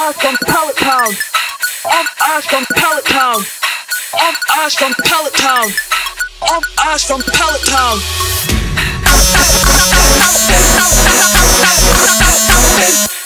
awesome pellet pound. I'm awesome pellet pound awesome Peloton. F awesome Peloton. F awesome Peloton. F awesome Peloton.